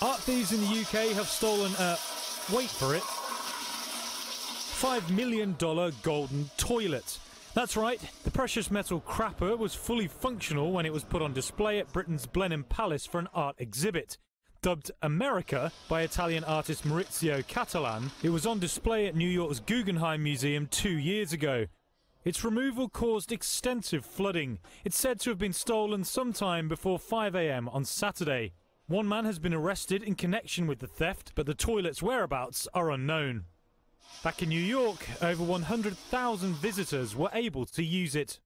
Art thieves in the UK have stolen a, wait for it, $5 million golden toilet. That's right, the precious metal crapper was fully functional when it was put on display at Britain's Blenheim Palace for an art exhibit. Dubbed America by Italian artist Maurizio Cattelan, it was on display at New York's Guggenheim Museum two years ago. Its removal caused extensive flooding. It's said to have been stolen sometime before 5am on Saturday. One man has been arrested in connection with the theft, but the toilet's whereabouts are unknown. Back in New York, over 100,000 visitors were able to use it.